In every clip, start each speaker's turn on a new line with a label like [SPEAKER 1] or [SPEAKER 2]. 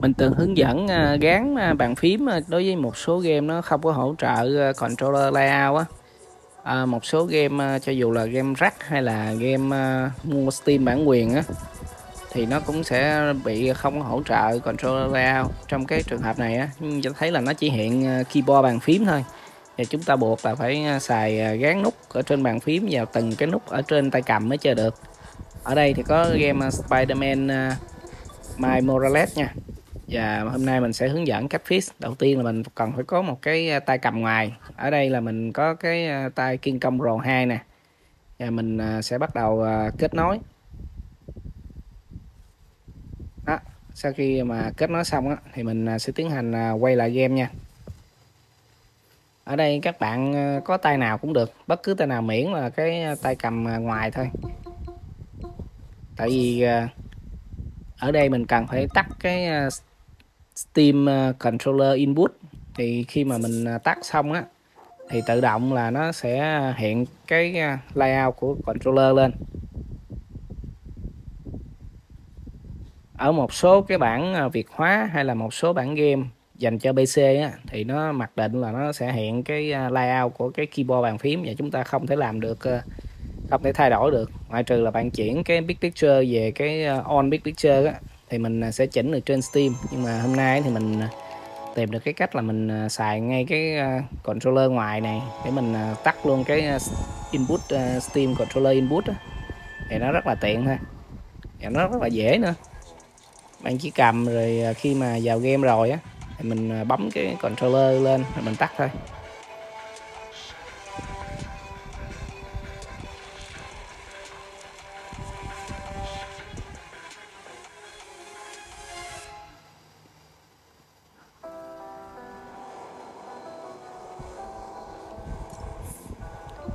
[SPEAKER 1] mình từng hướng dẫn à, gán à, bàn phím à, đối với một số game nó không có hỗ trợ à, controller layout á. À, một số game cho dù là game rack hay là game mua steam bản quyền á thì nó cũng sẽ bị không có hỗ trợ controller layout. Trong cái trường hợp này á cho thấy là nó chỉ hiện keyboard bàn phím thôi. Và chúng ta buộc là phải xài gán nút ở trên bàn phím vào từng cái nút ở trên tay cầm mới chơi được. Ở đây thì có game Spider-Man My Morales nha và hôm nay mình sẽ hướng dẫn cách fix đầu tiên là mình cần phải có một cái à, tay cầm ngoài. Ở đây là mình có cái à, tay kiên công Pro 2 nè. Và mình à, sẽ bắt đầu kết nối. Đó sau khi mà kết nối xong á, thì mình sẽ tiến hành quay lại game nha. Ở đây các bạn có tay nào cũng được. Bất cứ tay nào miễn là cái tay cầm ngoài thôi. Tại vì ở đây mình cần phải tắt cái Steam à, Controller Input. Thì khi mà mình à, tắt xong á thì tự động là nó sẽ hiện cái à, layout của controller lên. Ở một số cái bản Việt hóa hay là một số bản game dành cho PC á, thì nó mặc định là nó sẽ hiện cái layout của cái keyboard bàn phím và chúng ta không thể làm được không thể thay đổi được. Ngoại trừ là bạn chuyển cái big picture về cái on big picture á, thì mình à, sẽ chỉnh được trên Steam. Nhưng mà hôm nay thì mình à, tìm được cái cách là mình à, xài ngay cái controller ngoài này để mình tắt luôn cái input Steam controller input đó. thì nó rất là tiện thôi và nó rất là dễ nữa. Bạn chỉ cầm rồi khi mà vào game rồi á, thì mình bấm cái controller lên rồi mình tắt thôi.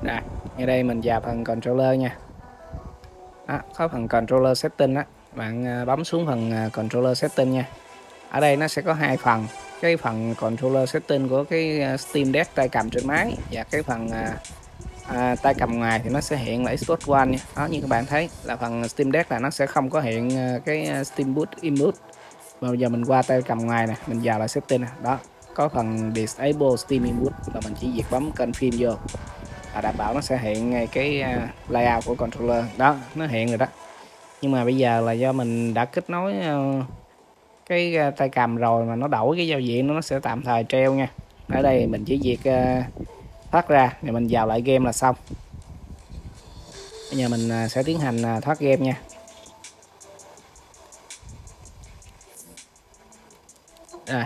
[SPEAKER 1] Rồi, ngay đây mình vào phần controller nha. Đó, có phần controller setting á, bạn ờ, bấm xuống phần ờ, controller setting nha. Ở đây nó sẽ có hai phần, cái phần controller setting của cái ờ, Steam Deck tay cầm trên máy và cái phần à, tay cầm ngoài thì nó sẽ hiện là Xbox One nha. Đó như các bạn thấy là phần Steam Deck là nó sẽ không có hiện cái Steam Boot Input. Bây giờ mình qua tay cầm ngoài nè, mình vào lại setting nè. Đó, có phần disable Steam Input là mình chỉ việc bấm confirm vô và đảm bảo nó sẽ hiện ngay cái à, layout của controller. Đó nó hiện rồi đó. Nhưng mà bây giờ là do mình đã kết nối à, cái à, tay cầm rồi mà nó đổi cái giao diện nó sẽ tạm thời treo nha. Ở đây mình chỉ việc thoát ra thì mình vào lại game là xong. Bây giờ mình sẽ tiến hành thoát game nha. Rồi.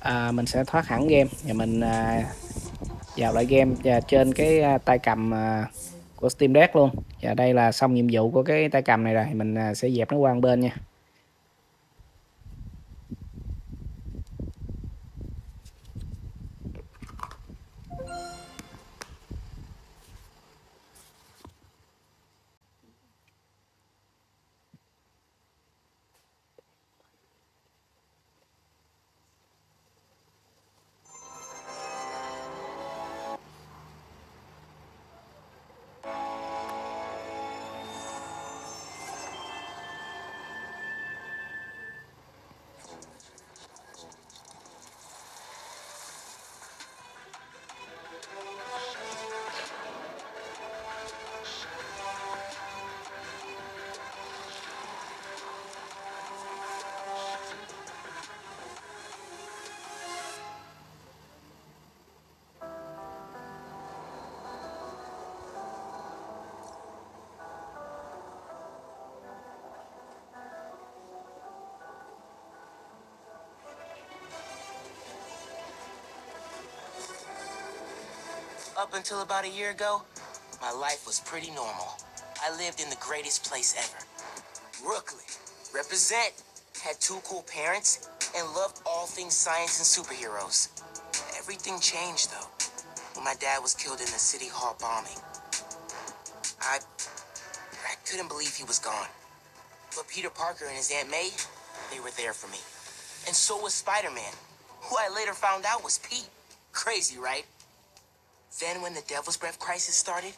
[SPEAKER 1] À, mình sẽ thoát hẳn game. Và mình à, vào lại game và trên cái à, tay cầm à, của Steam Deck luôn. Và đây là xong nhiệm vụ của cái tay cầm này rồi. Mình à, sẽ dẹp nó qua một bên nha.
[SPEAKER 2] Up until about a year ago, my life was pretty normal. I lived in the greatest place ever. Brooklyn. Represent. Had two cool parents and loved all things science and superheroes. Everything changed, though, when my dad was killed in the City Hall bombing. I... I couldn't believe he was gone. But Peter Parker and his Aunt May, they were there for me. And so was Spider-Man, who I later found out was Pete. Crazy, right? Then when the Devil's Breath crisis started,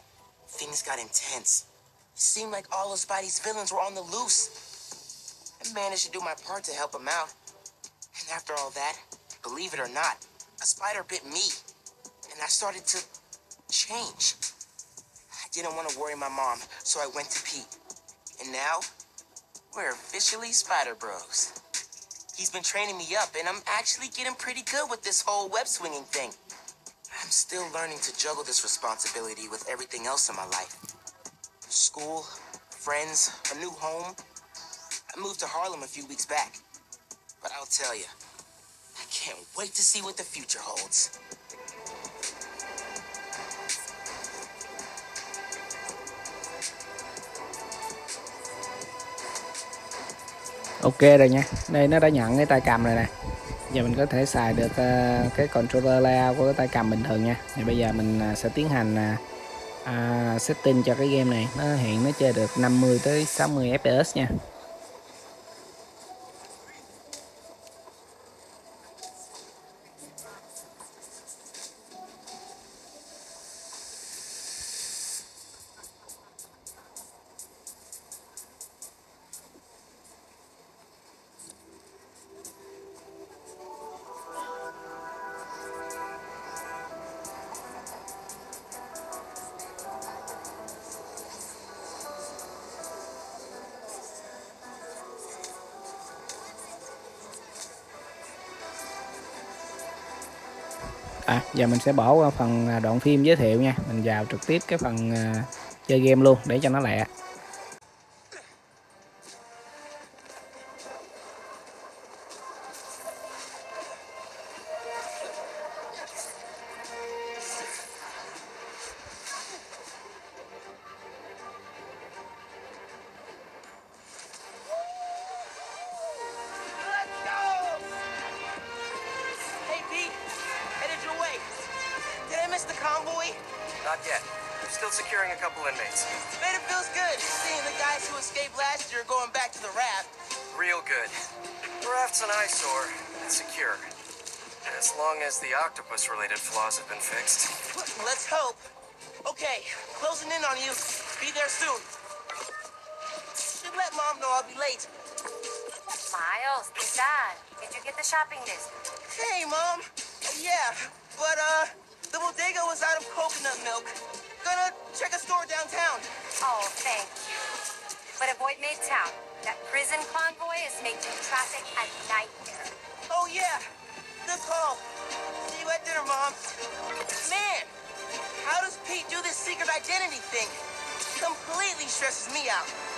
[SPEAKER 2] things got intense. Seemed like all of Spidey's villains were on the loose. I managed to do my part to help him out. And after all that, believe it or not, a spider bit me. And I started to change. I didn't want to worry my mom, so I went to Pete. And now, we're officially Spider Bros. He's been training me up, and I'm actually getting pretty good with this whole web swinging thing. I'm still learning to juggle this responsibility with everything else in my life school, friends, a new home. I moved to Harlem a few weeks back. But I'll tell you, I can't wait to see what the future holds.
[SPEAKER 1] ok rồi nha đây nó đã nhận cái tay cầm này nè giờ mình có thể xài được ờ, cái controller layout của cái tay cầm bình thường nha. Thì bây giờ mình à, sẽ tiến hành à, à, setting cho cái game này. Nó hiện nó chơi được 50 tới 60 fps nha. À giờ mình sẽ bỏ qua phần à, đoạn phim giới thiệu nha. Mình vào trực tiếp cái phần uh, chơi game luôn để cho nó lẹ.
[SPEAKER 3] Not yet. We're still securing a couple inmates.
[SPEAKER 2] Man, it feels good seeing the guys who escaped last year going back to the raft.
[SPEAKER 3] Real good. The raft's an eyesore. It's secure. As long as the octopus-related flaws have been fixed.
[SPEAKER 2] Let's hope. Okay, closing in on you. Be there soon. Should let Mom know I'll be late.
[SPEAKER 4] Miles, ¿qué tal? Did you get the shopping list?
[SPEAKER 2] Hey, Mom. Yeah, but, uh, the bodega was out of coconut milk. Gonna check a store downtown.
[SPEAKER 4] Oh, thank you. But avoid Midtown. That prison convoy is making traffic a nightmare.
[SPEAKER 2] Oh, yeah. Good call. See you at dinner, Mom. Man, how does Pete do this secret identity thing? Completely stresses me out.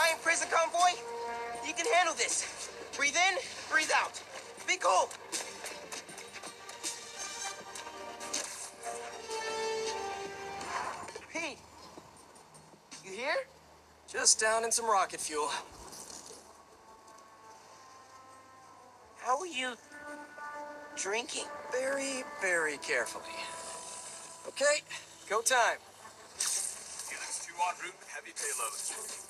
[SPEAKER 2] Giant prison convoy? You can handle this. Breathe in, breathe out. Be cool. Pete, you here?
[SPEAKER 3] Just down in some rocket fuel.
[SPEAKER 2] How are you drinking?
[SPEAKER 3] Very, very carefully. Okay, go time.
[SPEAKER 5] Helix 2 en route with heavy payloads.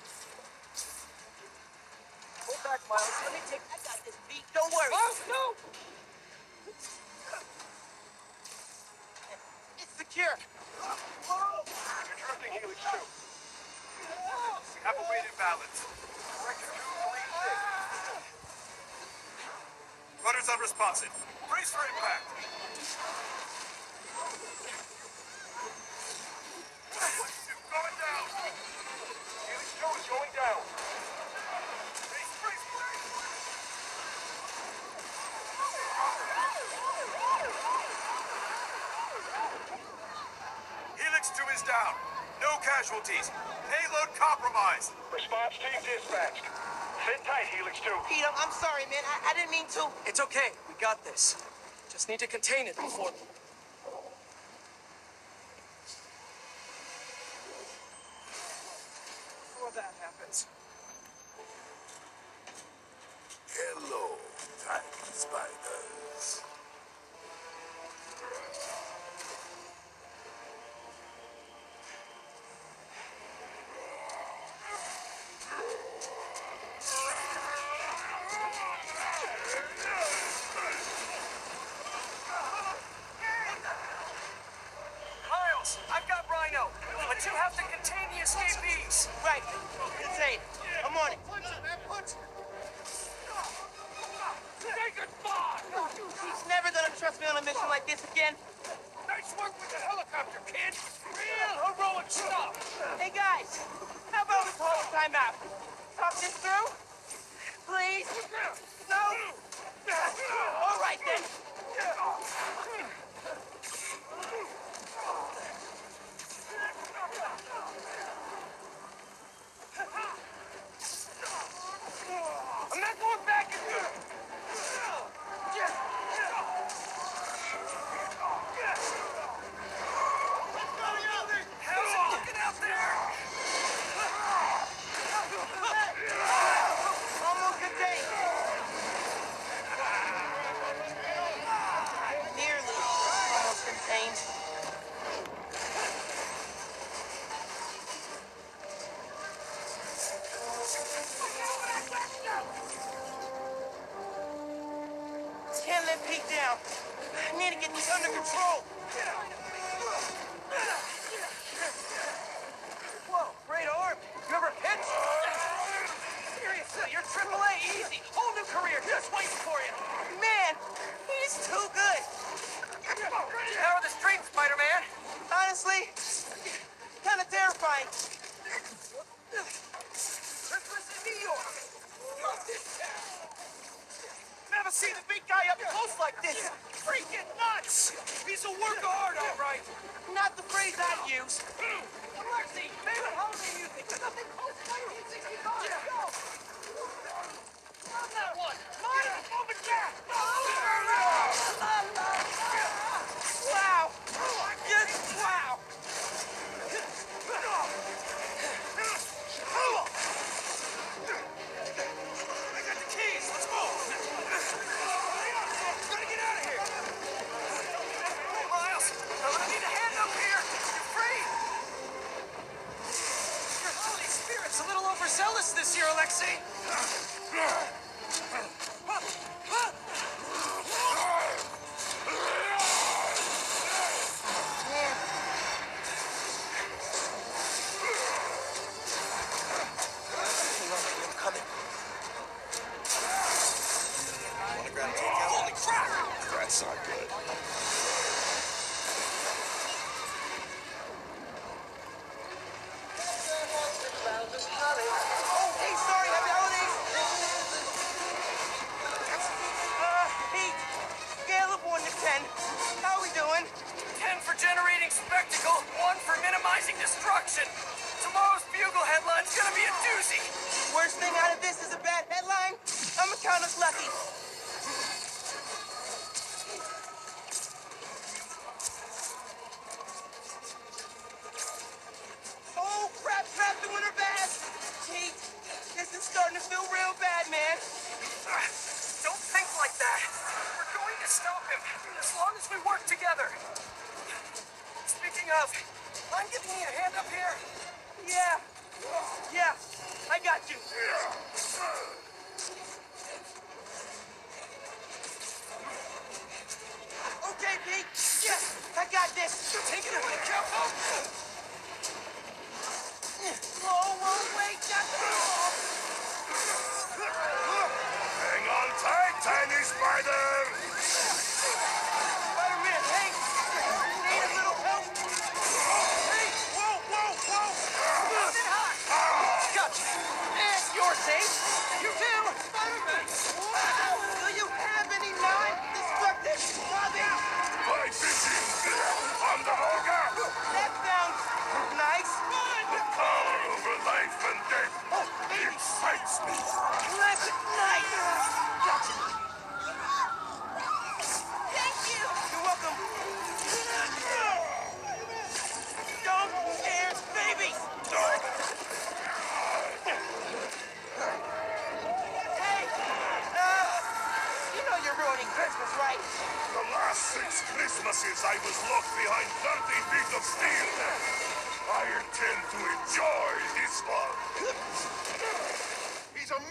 [SPEAKER 3] Hold back, Miles.
[SPEAKER 2] Let me take. I got this beat. Don't worry.
[SPEAKER 3] Oh, no!
[SPEAKER 2] It's secure.
[SPEAKER 6] You're drifting, Helix 2.
[SPEAKER 5] We have a weight imbalance.
[SPEAKER 6] Corrector 236.
[SPEAKER 5] Rudder's unresponsive. Brace for impact. Going down.
[SPEAKER 6] Helix 2 is going Down.
[SPEAKER 7] No casualties. Payload compromised.
[SPEAKER 6] Response team dispatched. Sit tight, Helix 2.
[SPEAKER 3] Peter, I'm sorry, man. I, I didn't mean to.
[SPEAKER 2] It's okay. We got this. Just need to contain it before...
[SPEAKER 3] Don't! Say goodbye! He's never gonna trust me on a mission like this again.
[SPEAKER 6] Nice work with the helicopter, kid. Real heroic stuff.
[SPEAKER 3] Hey, guys. How about we call a timeout? Talk this through? Please? No? All right, then. this
[SPEAKER 2] here, Alexei?
[SPEAKER 3] just feel real bad, man.
[SPEAKER 2] Don't think like that. We're going to stop him as long as we work together. Speaking of, I'm giving you a hand up here.
[SPEAKER 3] Yeah. Yeah, I got you. Okay, Pete. Yes. I got this.
[SPEAKER 2] Take it away,
[SPEAKER 3] Jumbo. Oh, wait, that's...
[SPEAKER 7] by the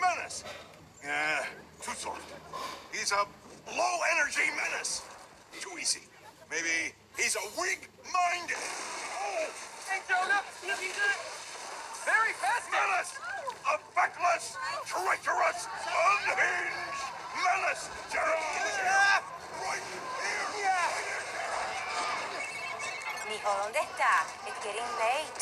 [SPEAKER 5] menace. Yeah, too soft. He's a low-energy menace. Too easy. Maybe he's a weak-minded. Oh,
[SPEAKER 3] Hey, Jonah! He's a very fast guy.
[SPEAKER 5] menace! A feckless, treacherous, unhinged menace! Gerald! Right here!
[SPEAKER 4] Mijo, ¿dónde está? It's getting late.